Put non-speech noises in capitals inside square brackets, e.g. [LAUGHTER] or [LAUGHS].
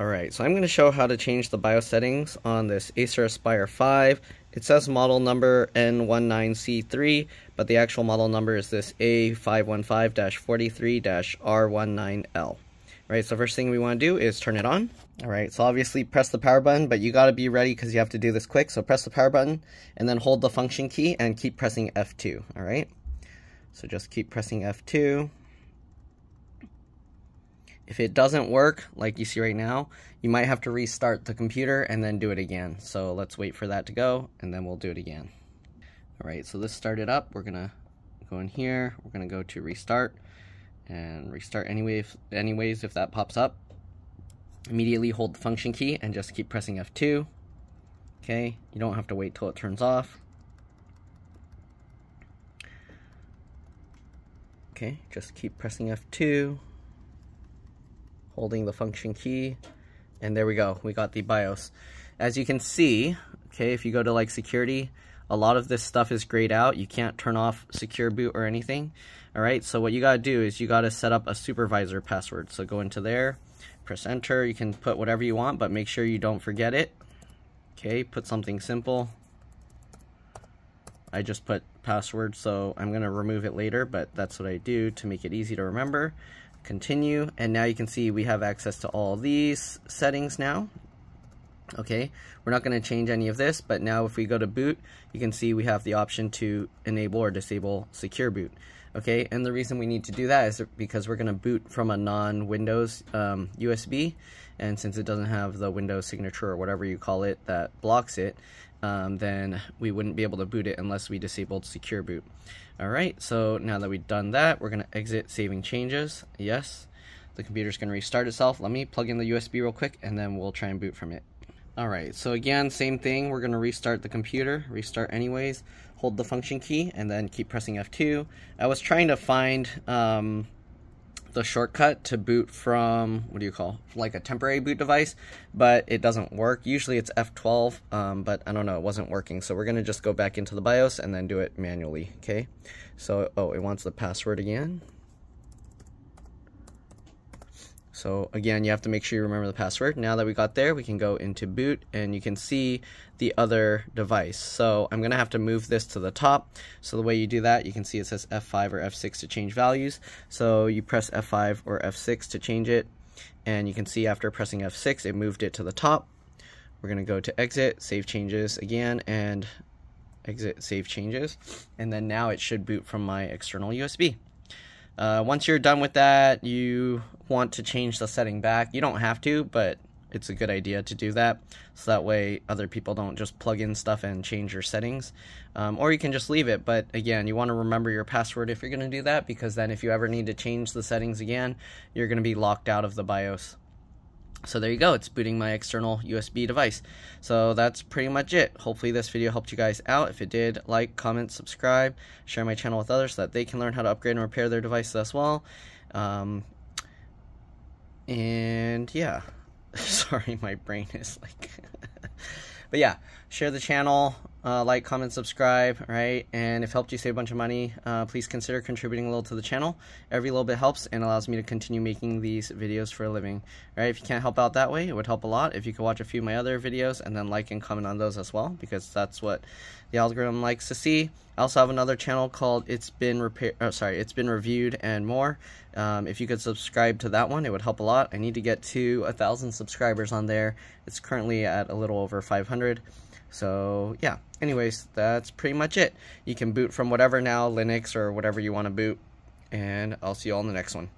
Alright, so I'm going to show how to change the BIOS settings on this Acer Aspire 5. It says model number N19C3, but the actual model number is this A515-43-R19L. Right, so first thing we want to do is turn it on. Alright, so obviously press the power button, but you got to be ready because you have to do this quick. So press the power button and then hold the function key and keep pressing F2. Alright, so just keep pressing F2. If it doesn't work, like you see right now, you might have to restart the computer and then do it again. So let's wait for that to go, and then we'll do it again. All right, so this started up. We're gonna go in here. We're gonna go to restart and restart anyway, anyways if that pops up. Immediately hold the function key and just keep pressing F2. Okay, you don't have to wait till it turns off. Okay, just keep pressing F2 holding the function key, and there we go, we got the BIOS. As you can see, okay, if you go to like security, a lot of this stuff is grayed out. You can't turn off secure boot or anything. All right, so what you gotta do is you gotta set up a supervisor password. So go into there, press enter. You can put whatever you want, but make sure you don't forget it. Okay, put something simple. I just put password, so I'm gonna remove it later, but that's what I do to make it easy to remember continue and now you can see we have access to all these settings now. Okay we're not going to change any of this but now if we go to boot you can see we have the option to enable or disable secure boot. Okay and the reason we need to do that is because we're going to boot from a non-windows um, USB and since it doesn't have the Windows signature or whatever you call it that blocks it um, then we wouldn't be able to boot it unless we disabled secure boot alright so now that we've done that we're to exit saving changes yes the computer's to restart itself let me plug in the USB real quick and then we'll try and boot from it Alright, so again, same thing. We're to restart the computer. Restart anyways. Hold the function key and then keep pressing F2. I was trying to find um, the shortcut to boot from, what do you call, like a temporary boot device, but it doesn't work. Usually it's F12, um, but I don't know, it wasn't working. So we're going to just go back into the BIOS and then do it manually, okay? So, oh, it wants the password again. So again, you have to make sure you remember the password. Now that we got there, we can go into boot and you can see the other device. So I'm gonna have to move this to the top. So the way you do that, you can see it says F5 or F6 to change values. So you press F5 or F6 to change it. And you can see after pressing F6, it moved it to the top. We're gonna go to exit, save changes again, and exit save changes. And then now it should boot from my external USB. Uh, once you're done with that, you want to change the setting back. You don't have to, but it's a good idea to do that. So that way other people don't just plug in stuff and change your settings. Um, or you can just leave it. But again, you want to remember your password if you're going to do that because then if you ever need to change the settings again, you're going to be locked out of the BIOS. So there you go, it's booting my external USB device. So that's pretty much it. Hopefully this video helped you guys out. If it did, like, comment, subscribe, share my channel with others so that they can learn how to upgrade and repair their devices as well. Um, and yeah, [LAUGHS] sorry, my brain is like... [LAUGHS] but yeah, share the channel, uh, like, comment, subscribe, right? And if helped you save a bunch of money, uh, please consider contributing a little to the channel. Every little bit helps and allows me to continue making these videos for a living, right? If you can't help out that way, it would help a lot if you could watch a few of my other videos and then like and comment on those as well, because that's what the algorithm likes to see. I also have another channel called It's Been Repair. Oh, sorry, It's Been Reviewed and More. Um, if you could subscribe to that one, it would help a lot. I need to get to a thousand subscribers on there. It's currently at a little over 500. So yeah, anyways, that's pretty much it. You can boot from whatever now, Linux or whatever you want to boot. And I'll see you all in the next one.